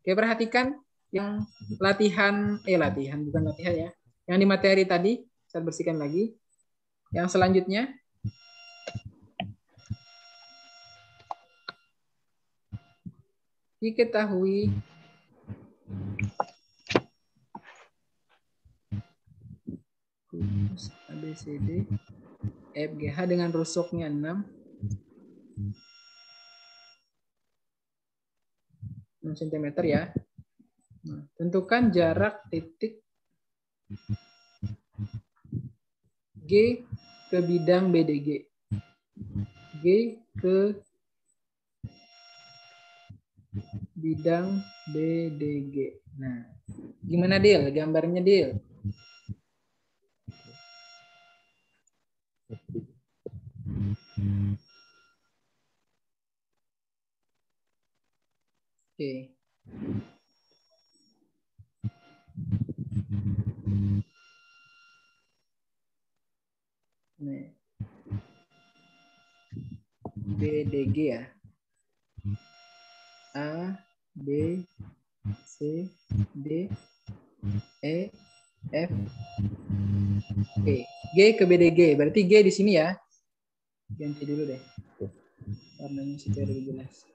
Oke, perhatikan yang latihan, eh latihan, bukan latihan ya. Yang di materi tadi, saya bersihkan lagi. Yang selanjutnya, diketahui rumus ABCD FGH dengan rusuknya 6 6 cm ya. Nah, tentukan jarak titik G ke bidang BDG. G ke bidang BDG. Nah, gimana Dil? Gambarnya Dil? Oke. Nih. BDG ya. A, B, C, D, E, F, G. G ke BDG. Berarti G di sini ya. Ganti dulu deh. Warnanya supaya lebih jelas.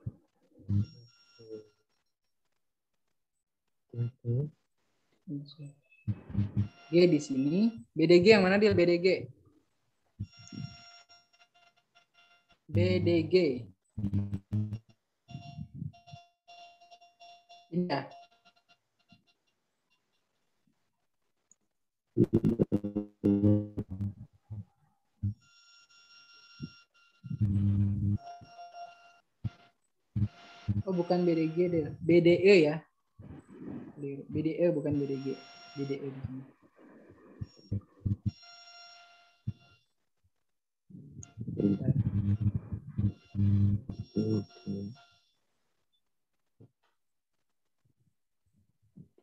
G di sini. BDG yang mana dia? BDG. BDG. Ini ya. Oh bukan BDG deh. BDE ya. BDE bukan BDG. BDE di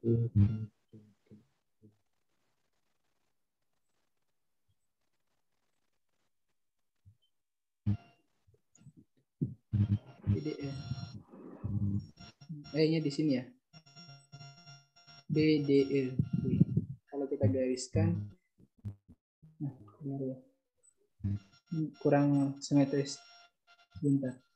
BDE. E-nya di sini ya. BDE. Wih, Kalau kita gariskan, nah, kurang simetris. Bentar.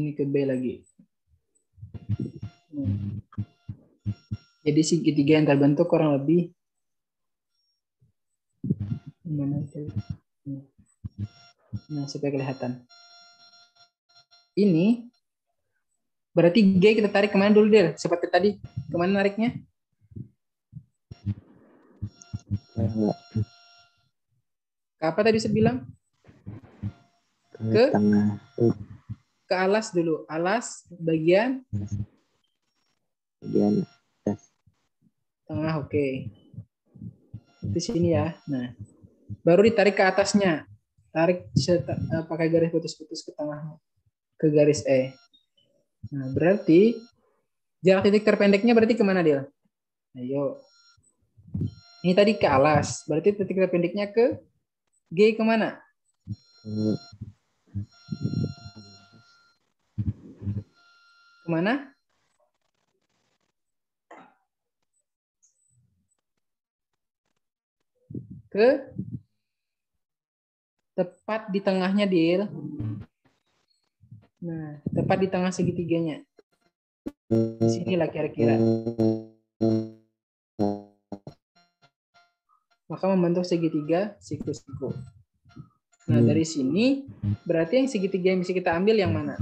Ini ke B lagi. Hmm. Jadi segitiga yang terbentuk kurang lebih Gimana itu? Nah, supaya kelihatan. Ini berarti G kita tarik ke mana dulu, Del? Seperti tadi. Ke mana nariknya? Ke apa tadi saya bilang? ke Ke? tengah Ke alas dulu. Alas bagian bagian tengah, oke. Di sini ya. Nah, baru ditarik ke atasnya. Tarik eh, pakai garis putus-putus ke tengah ke garis E. Nah, berarti jarak titik terpendeknya berarti ke mana dia? Ayo. Ini tadi ke alas. Berarti titik terpendeknya ke G ke mana? Ke mana? Ke tepat di tengahnya, Dil. Nah, tepat di tengah segitiganya. Di sinilah kira-kira. Maka membentuk segitiga siku-siku. Nah, dari sini berarti yang segitiga yang bisa kita ambil yang mana?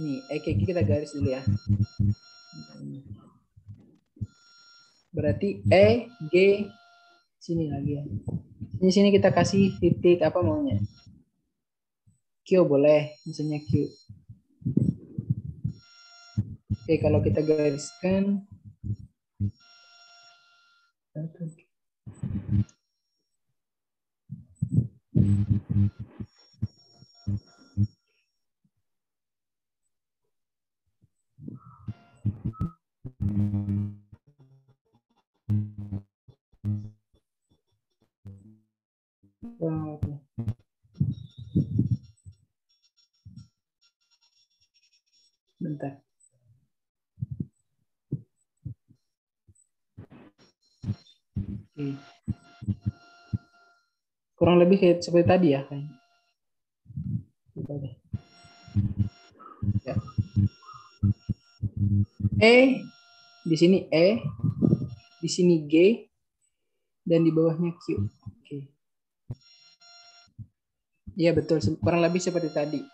Nih, EKG kita garis dulu ya. Berarti E, G, sini lagi ya. Di sini kita kasih titik apa maunya. Q boleh, misalnya Q. Oke, kalau kita gariskan. Wow. Kurang lebih kayak seperti tadi ya. kayaknya. Deh. Ya. E di sini E, di sini G, dan di bawahnya Q. Oke. Iya betul, kurang lebih seperti tadi.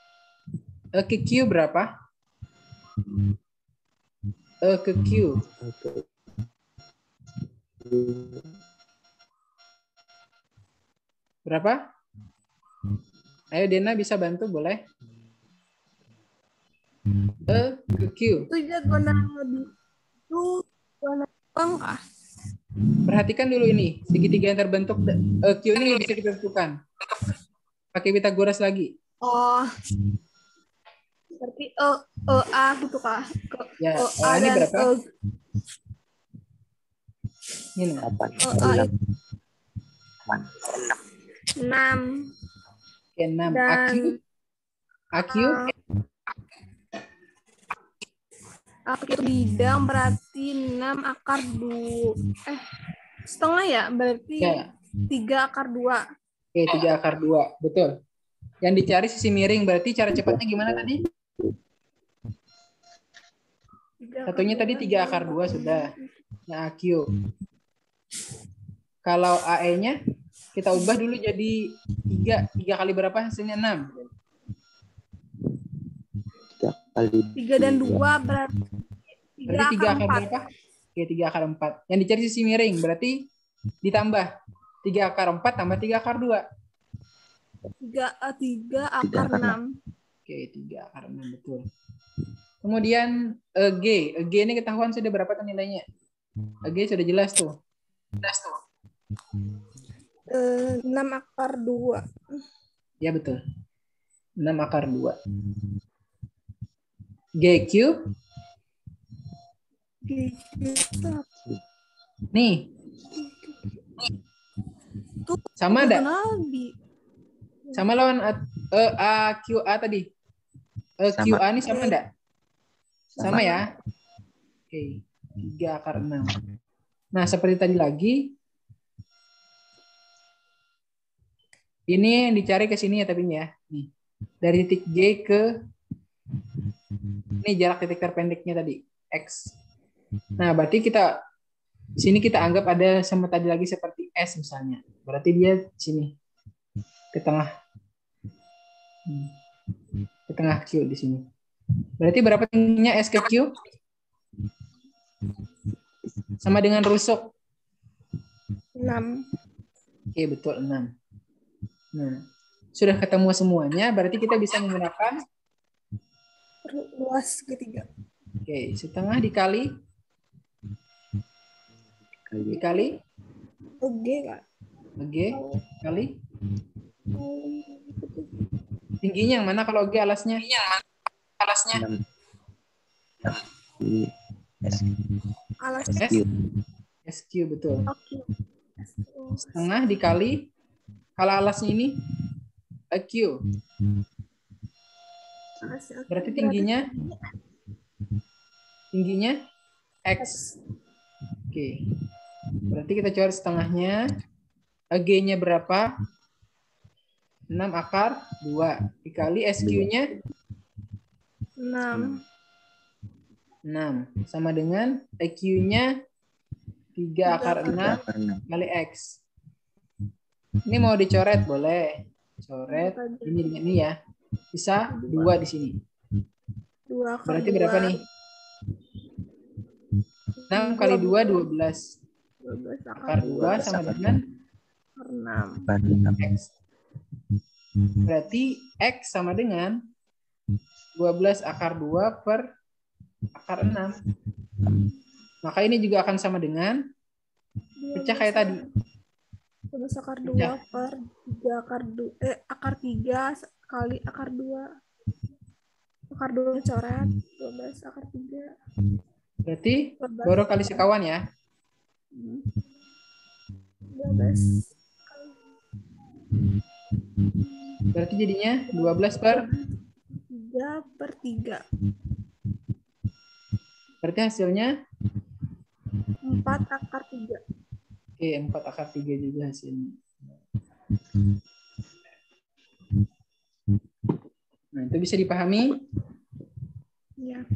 E ke Q berapa? E ke Q. Berapa? Ayo Dena bisa bantu boleh? E ke Q. Kah? Perhatikan dulu ini, segitiga yang terbentuk eh, Q ini bisa kita tentukan. Pakai Pitagoras lagi. Oh. Berarti E, E, A gitu kah? Ke Ya, E, A ini dan berapa? E, Ini. E, A Enam. itu Delapan. 6 Oke, 6. dan AQ, AQ, aku itu bidang berarti 6 akar 2 eh setengah ya berarti ya. 3 akar 2 Oke, 3 akar 2. Betul. Yang dicari sisi miring, berarti cara cepatnya gimana tadi? Satunya tadi 3 akar 2 sudah. Nah, AQ. Kalau AE-nya kita ubah dulu jadi 3. 3 kali berapa hasilnya? 6. Tiga kali. 3 dan 2 berarti 3 Berarti 3 akar akar 4 berapa? Oke, 3 akar 4. Yang dicari sisi miring, berarti ditambah 3 akar 4 tambah 3 akar 2. 3 3 akar akar 6 Oke, 3 akar 6 betul. Kemudian eh, G. Eh, G ini ketahuan sudah berapa tuh nilainya? Eh, G sudah jelas tuh. Jelas tuh. Eh, 6 akar 2 Ya betul. 6 akar 2. GQ. gitu Nih, tuh sama ada? Sama lawan A, eh, AQA tadi. Eh, Sama. QA ini sama enggak? Sama ya? Oke. 3 akar 6. Nah, seperti tadi lagi. Ini yang dicari ke sini ya tapi ya. Nih. Dari titik G ke ini jarak titik terpendeknya tadi X. Nah, berarti kita sini kita anggap ada sama tadi lagi seperti S misalnya. Berarti dia sini ke tengah. Hmm. Ke tengah Q di sini. Berarti berapa tingginya S ke Q? Sama dengan rusuk. 6 Oke, betul 6. Nah, sudah ketemu semuanya, berarti kita bisa menggunakan luas segitiga oke, setengah dikali Kali. dikali oke kak G kali tingginya yang mana kalau G alasnya? Alasnya. Di S. alas S Q. SQ betul. oke Setengah dikali kalau alasnya ini AQ. alas Berarti tingginya tingginya X. Oke. Berarti kita coret setengahnya. G-nya berapa? 6 akar 2 dikali SQ-nya 6 6 sama dengan EQ-nya 3 akar 6 Akar enam. kali X. Ini mau dicoret boleh. Coret ini dengan ini ya. Bisa 2 di sini. 2 akar Berarti dua. berapa nih? 6 kali 2 12. 12 Akar 2 sama dengan akar 6 Akar enam. X. Berarti X sama dengan 12 akar 2 per akar 6. Maka ini juga akan sama dengan pecah kayak tadi. 12 akar 2 Pecah. per 3 akar 2 eh akar 3 kali akar 2 akar 2 coret 12 akar 3 Berarti 12 baru kali sekawan ya. Hmm. 12 Berarti jadinya 12 per? 3 per 3 berarti hasilnya? 4 akar 3 oke 4 akar 3 juga hasilnya. Nah, itu bisa dipahami? ya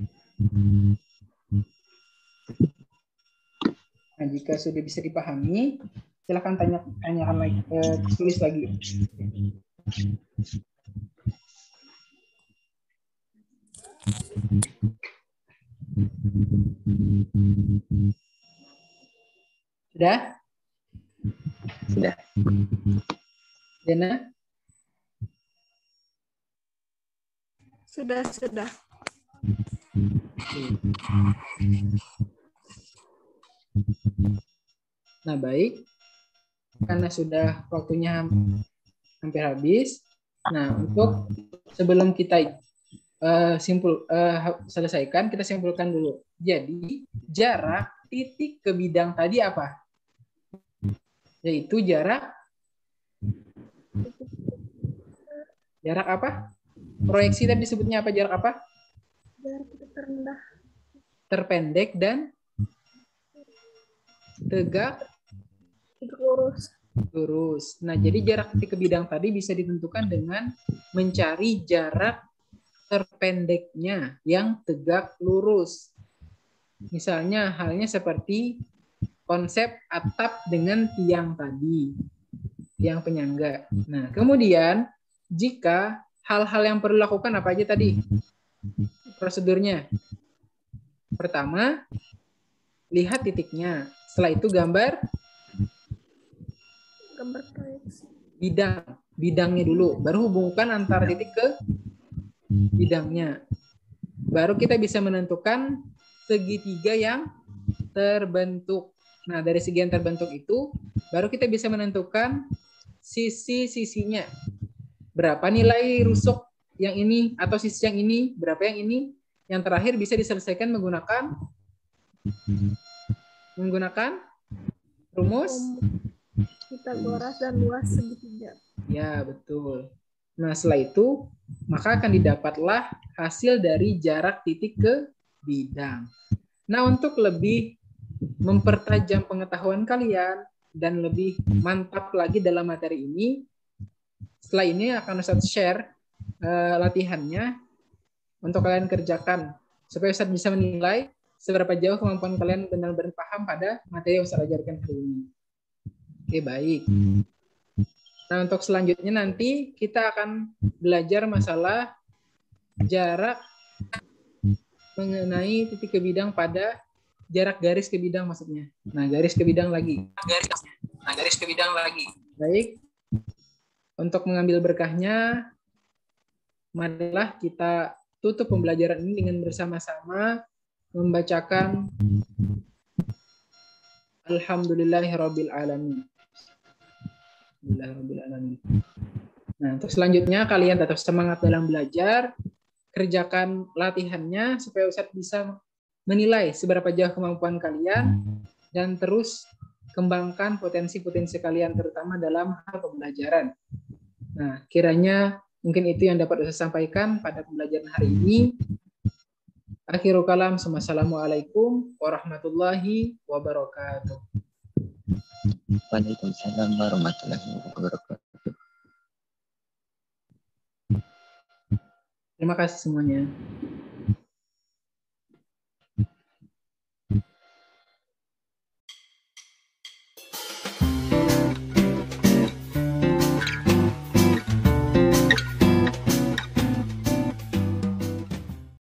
Nah, jika sudah bisa dipahami, silakan tanya tanyakan lagi, eh, tulis lagi. Sudah? Jana? Sudah, sudah. Nah, baik. Karena sudah waktunya ham- hampir habis. Nah, untuk sebelum kita eh, simpul ha- selesaikan, kita simpulkan dulu. Jadi, jarak titik ke bidang tadi apa? Yaitu jarak jarak apa? Proyeksi tadi disebutnya apa? Jarak apa? Jarak terendah. Terpendek dan tegak lurus. lurus. Nah, jadi jarak titik ke bidang tadi bisa ditentukan dengan mencari jarak terpendeknya yang tegak lurus. Misalnya halnya seperti konsep atap dengan tiang tadi, tiang penyangga. Nah, kemudian jika hal-hal yang perlu lakukan apa aja tadi? Prosedurnya. Pertama, lihat titiknya. Setelah itu gambar Gambar proyeksi. bidang bidangnya dulu baru hubungkan antara titik ke bidangnya baru kita bisa menentukan segitiga yang terbentuk nah dari segi yang terbentuk itu baru kita bisa menentukan sisi-sisinya berapa nilai rusuk yang ini atau sisi yang ini berapa yang ini yang terakhir bisa diselesaikan menggunakan menggunakan rumus Pitagoras dan luas segitiga. Ya, betul. Nah, setelah itu, maka akan didapatlah hasil dari jarak titik ke bidang. Nah, untuk lebih mempertajam pengetahuan kalian dan lebih mantap lagi dalam materi ini, setelah ini akan Ustadz share eh, latihannya untuk kalian kerjakan supaya Ustadz bisa menilai seberapa jauh kemampuan kalian benar-benar paham pada materi yang Ustadz ajarkan hari ini. Oke, baik. Nah, untuk selanjutnya nanti kita akan belajar masalah jarak mengenai titik ke bidang pada jarak garis ke bidang maksudnya. Nah, garis ke bidang lagi. Garis. Nah, garis ke bidang lagi. Baik. Untuk mengambil berkahnya, marilah kita tutup pembelajaran ini dengan bersama-sama membacakan Alhamdulillahirabbil alamin. Alhamdulillahirrahmanirrahim. Nah, untuk selanjutnya kalian tetap semangat dalam belajar, kerjakan latihannya supaya Ustadz bisa menilai seberapa jauh kemampuan kalian dan terus kembangkan potensi-potensi kalian terutama dalam hal pembelajaran. Nah, kiranya mungkin itu yang dapat saya sampaikan pada pembelajaran hari ini. Akhirul kalam, Assalamualaikum warahmatullahi wabarakatuh. Waalaikumsalam warahmatullahi wabarakatuh. Terima kasih semuanya.